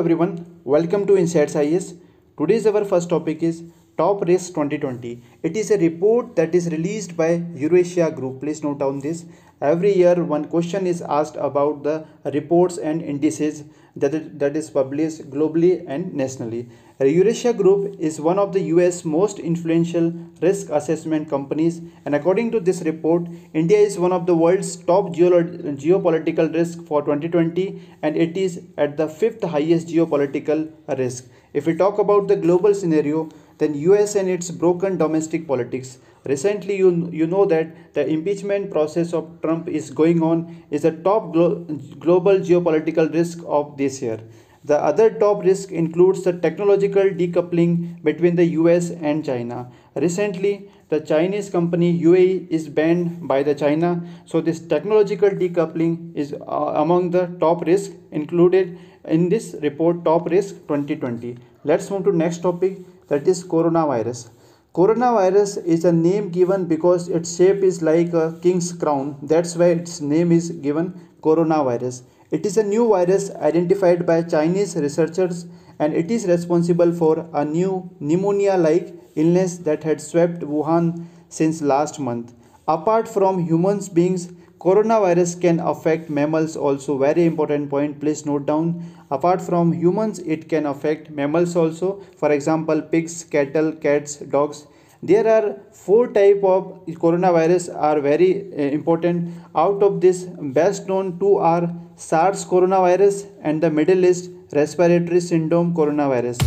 everyone, welcome to Insights IAS. Today's our first topic is Top race 2020. It is a report that is released by Eurasia Group. Please note down this. Every year, one question is asked about the reports and indices that that is published globally and nationally. Eurasia Group is one of the US most influential risk assessment companies, and according to this report, India is one of the world's top geopolitical risk for 2020, and it is at the fifth highest geopolitical risk. If we talk about the global scenario, then US and its broken domestic politics. Recently, you, you know that the impeachment process of Trump is going on is a top glo global geopolitical risk of this year. The other top risk includes the technological decoupling between the US and China. Recently, the Chinese company Huawei is banned by the China. So this technological decoupling is uh, among the top risk included in this report top risk 2020. Let's move to next topic that is coronavirus. Coronavirus is a name given because its shape is like a king's crown. That's why its name is given coronavirus. It is a new virus identified by Chinese researchers and it is responsible for a new pneumonia-like illness that had swept Wuhan since last month. Apart from humans beings, coronavirus can affect mammals also. Very important point, please note down. Apart from humans, it can affect mammals also. For example, pigs, cattle, cats, dogs, there are four type of coronavirus are very uh, important. Out of this best known two are SARS coronavirus and the Middle East respiratory syndrome coronavirus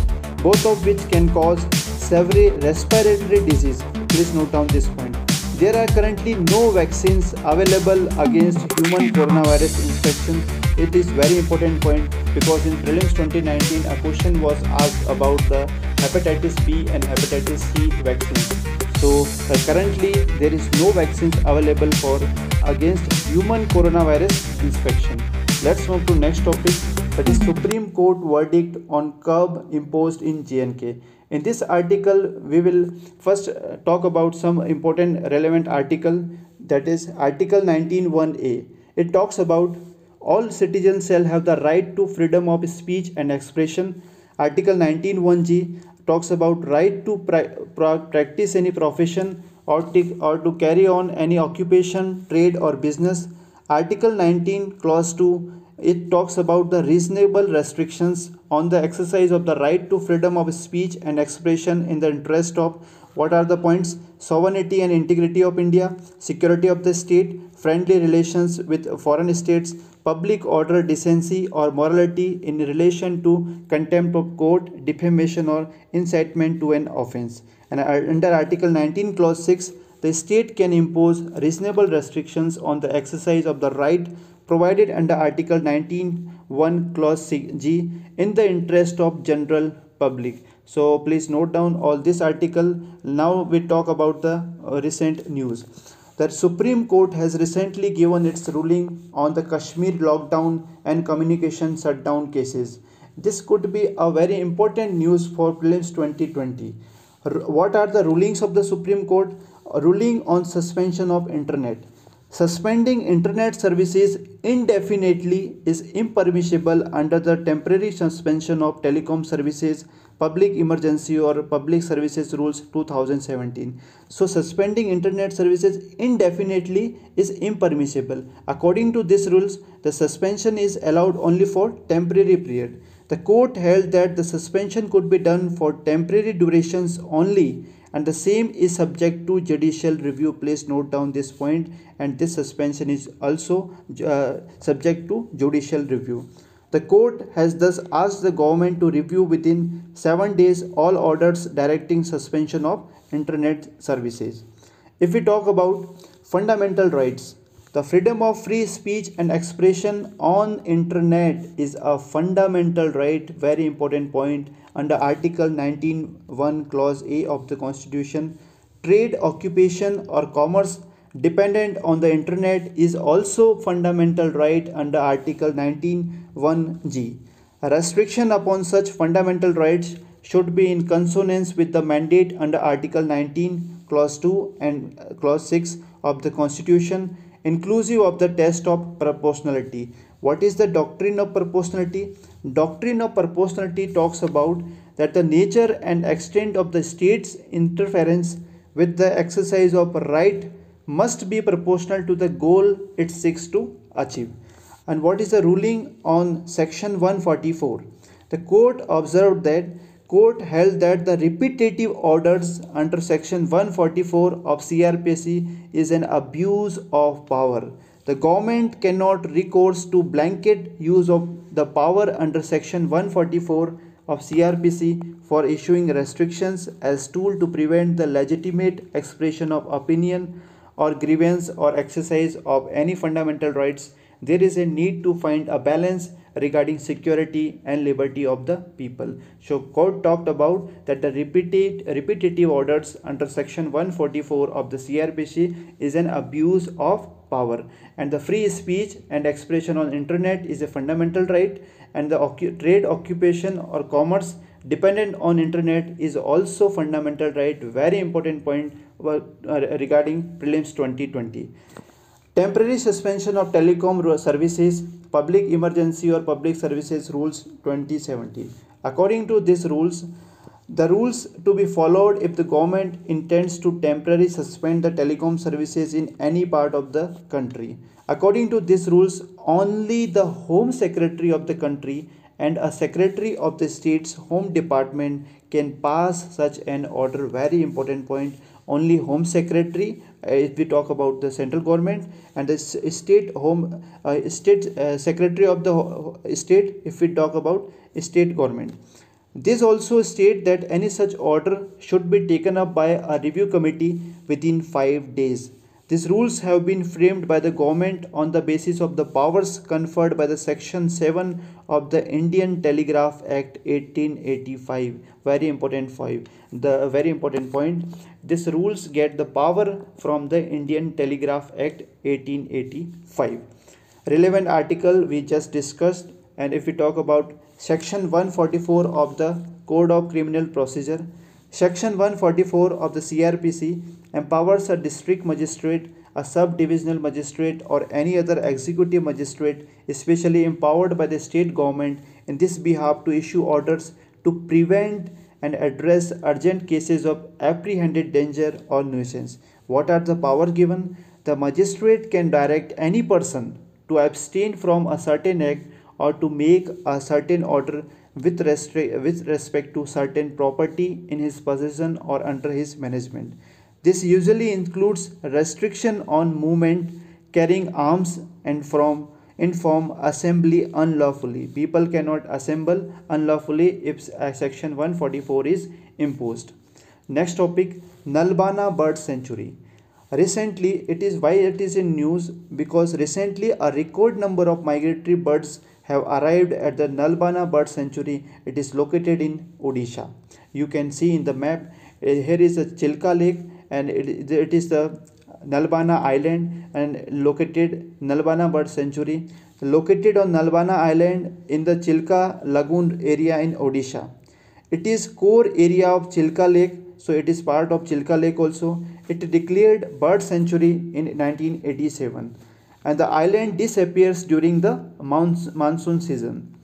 both of which can cause severe respiratory disease. Please note down this point. There are currently no vaccines available against human coronavirus infection. It is very important point because in prelims 2019 a question was asked about the hepatitis B and hepatitis C vaccines. So uh, currently there is no vaccines available for against human coronavirus infection. Let's move to next topic that is Supreme Court verdict on curb imposed in J&K. In this article we will first uh, talk about some important relevant article that is article 19.1a. It talks about all citizens shall have the right to freedom of speech and expression. Article 19.1g talks about right to pra pra practice any profession or, or to carry on any occupation, trade or business. Article 19 clause 2 it talks about the reasonable restrictions on the exercise of the right to freedom of speech and expression in the interest of what are the points sovereignty and integrity of india security of the state friendly relations with foreign states public order decency or morality in relation to contempt of court defamation or incitement to an offense. And under article 19 clause 6 the state can impose reasonable restrictions on the exercise of the right provided under article 19 1 clause g in the interest of general public. So please note down all this article. Now we talk about the uh, recent news that Supreme Court has recently given its ruling on the Kashmir lockdown and communication shutdown cases. This could be a very important news for prelims 2020. R what are the rulings of the Supreme Court? A ruling on suspension of internet. Suspending internet services indefinitely is impermissible under the temporary suspension of telecom services public emergency or public services rules 2017 so suspending internet services indefinitely is impermissible. According to these rules the suspension is allowed only for temporary period. The court held that the suspension could be done for temporary durations only and the same is subject to judicial review. Please note down this point and this suspension is also uh, subject to judicial review the court has thus asked the government to review within 7 days all orders directing suspension of internet services. If we talk about fundamental rights, the freedom of free speech and expression on internet is a fundamental right, very important point under Article 19.1 clause A of the Constitution. Trade, occupation or commerce dependent on the internet is also fundamental right under Article 19 1G. Restriction upon such fundamental rights should be in consonance with the mandate under Article 19, Clause 2 and uh, Clause 6 of the Constitution, inclusive of the test of proportionality. What is the doctrine of proportionality? Doctrine of proportionality talks about that the nature and extent of the state's interference with the exercise of right must be proportional to the goal it seeks to achieve. And what is the ruling on section 144? The court observed that court held that the repetitive orders under section 144 of CRPC is an abuse of power. The government cannot recourse to blanket use of the power under section 144 of CRPC for issuing restrictions as tool to prevent the legitimate expression of opinion or grievance or exercise of any fundamental rights there is a need to find a balance regarding security and liberty of the people. So court talked about that the repeated, repetitive orders under section 144 of the CRPC is an abuse of power. And the free speech and expression on internet is a fundamental right and the ocu trade occupation or commerce dependent on internet is also fundamental right. Very important point uh, regarding prelims 2020 temporary suspension of telecom services public emergency or public services rules 2017 according to these rules the rules to be followed if the government intends to temporarily suspend the telecom services in any part of the country. According to these rules only the home secretary of the country and a secretary of the state's home department can pass such an order. Very important point only home secretary uh, if we talk about the central government and the state home uh, state uh, secretary of the state if we talk about state government. This also state that any such order should be taken up by a review committee within 5 days these rules have been framed by the government on the basis of the powers conferred by the section 7 of the Indian Telegraph Act 1885 very important 5 the very important point. These rules get the power from the Indian Telegraph Act 1885 relevant article we just discussed and if we talk about section 144 of the Code of Criminal Procedure section 144 of the CRPC empowers a district magistrate, a sub-divisional magistrate or any other executive magistrate especially empowered by the state government in this behalf to issue orders to prevent and address urgent cases of apprehended danger or nuisance. What are the power given? The magistrate can direct any person to abstain from a certain act or to make a certain order with, with respect to certain property in his possession or under his management. This usually includes restriction on movement, carrying arms and from inform assembly unlawfully. People cannot assemble unlawfully if uh, section 144 is imposed. Next topic Nalbana bird sanctuary. Recently it is why it is in news because recently a record number of migratory birds have arrived at the Nalbana bird sanctuary. It is located in Odisha. You can see in the map eh, here is a Chilka lake and it, it is the Nalbana Island and located Nalbana Bird Sanctuary located on Nalbana Island in the Chilka Lagoon area in Odisha. It is core area of Chilka Lake so it is part of Chilka Lake also. It declared bird sanctuary in 1987 and the island disappears during the monsoon season.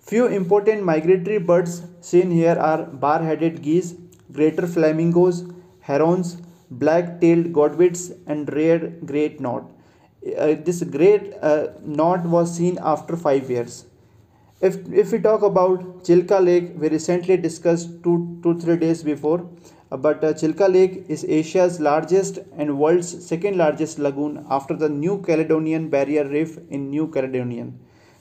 Few important migratory birds seen here are bar-headed geese, greater flamingos, herons, black-tailed godwits and rare great knot. Uh, this great uh, knot was seen after 5 years. If, if we talk about Chilka Lake, we recently discussed two to three days before, but uh, Chilka Lake is Asia's largest and world's second largest lagoon after the New Caledonian Barrier Reef in New Caledonian.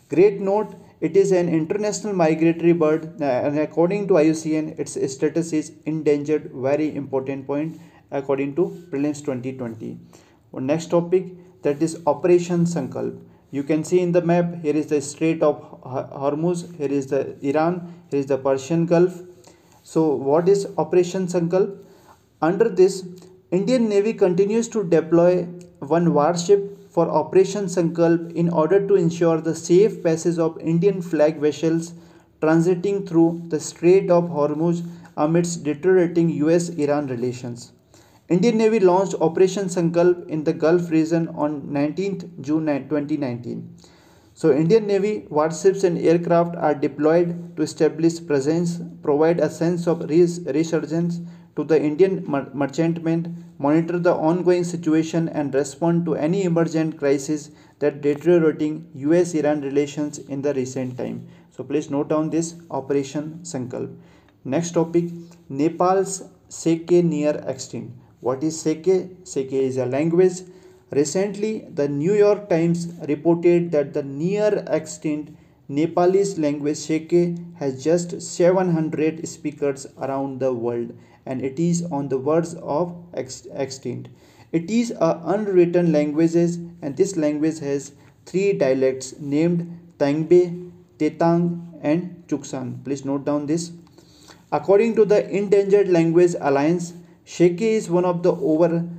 Great knot, it is an international migratory bird uh, and according to IUCN, its status is endangered, very important point according to prelims 2020 next topic that is operation sankalp. You can see in the map here is the strait of hormuz here is the iran here is the persian gulf so what is operation sankalp under this indian navy continues to deploy one warship for operation sankalp in order to ensure the safe passage of indian flag vessels transiting through the strait of hormuz amidst deteriorating us iran relations Indian Navy launched Operation Sankalp in the Gulf region on 19th June 2019. So Indian Navy warships and aircraft are deployed to establish presence, provide a sense of res- resurgence to the Indian mer- merchantmen, monitor the ongoing situation and respond to any emergent crisis that deteriorating US-Iran relations in the recent time. So please note down this Operation Sankalp. Next topic, Nepal's Seke near extinct. What is Seke? Seke is a language Recently, the New York Times reported that the near extinct Nepalese language Seke has just 700 speakers around the world and it is on the verge of ex- extinct. It is a unwritten language and this language has three dialects named Tangbe, Tetang and Chuksang. Please note down this. According to the Endangered Language Alliance, Seke is one of the over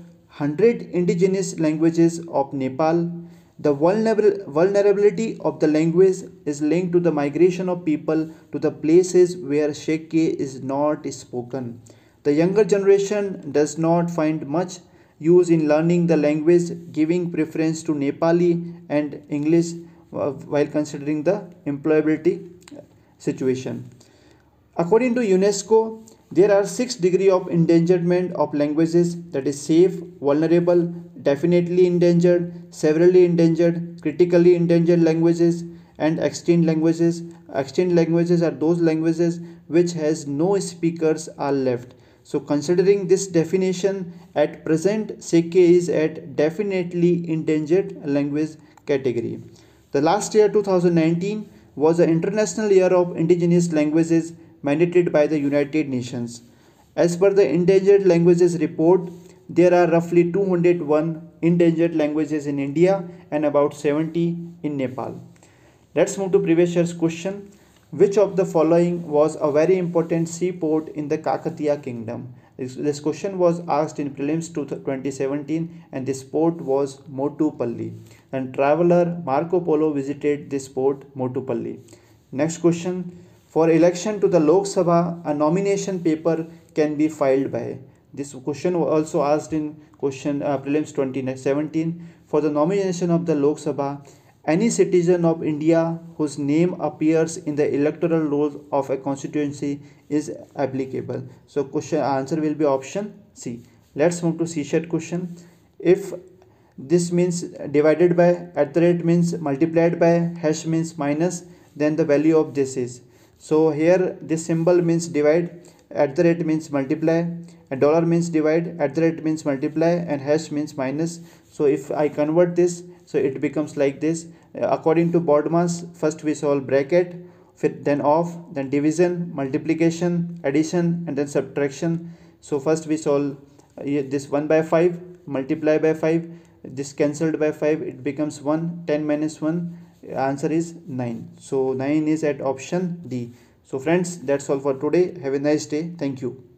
100 indigenous languages of Nepal. The vulnerability of the language is linked to the migration of people to the places where Seke is not spoken. The younger generation does not find much use in learning the language, giving preference to Nepali and English uh, while considering the employability situation. According to UNESCO, there are six degree of endangerment of languages that is safe, vulnerable, definitely endangered, severely endangered, critically endangered languages and extinct languages. Extinct languages are those languages which has no speakers are left. So considering this definition at present Seke is at definitely endangered language category. The last year 2019 was the international year of indigenous languages mandated by the United Nations. As per the Endangered Languages Report, there are roughly 201 endangered languages in India and about 70 in Nepal. Let's move to previous year's question. Which of the following was a very important seaport in the Kakatiya kingdom? This, this question was asked in prelims 2017 and this port was Motupalli. And traveler Marco Polo visited this port Motupalli. Next question for election to the Lok Sabha, a nomination paper can be filed by. This question was also asked in question uh, prelims 2017. For the nomination of the Lok Sabha, any citizen of India whose name appears in the electoral roll of a constituency is applicable. So question answer will be option C. Let's move to CSAT question. If this means divided by at the rate means multiplied by hash means minus then the value of this is so here this symbol means divide at the rate means multiply and dollar means divide at the rate means multiply and hash means minus. So if i convert this so it becomes like this. According to BODMAS first we solve bracket then off then division multiplication addition and then subtraction. So first we solve uh, this 1 by 5 multiply by 5 this cancelled by 5 it becomes 1 10 minus 1 answer is 9 so 9 is at option d. So friends that's all for today. Have a nice day. Thank you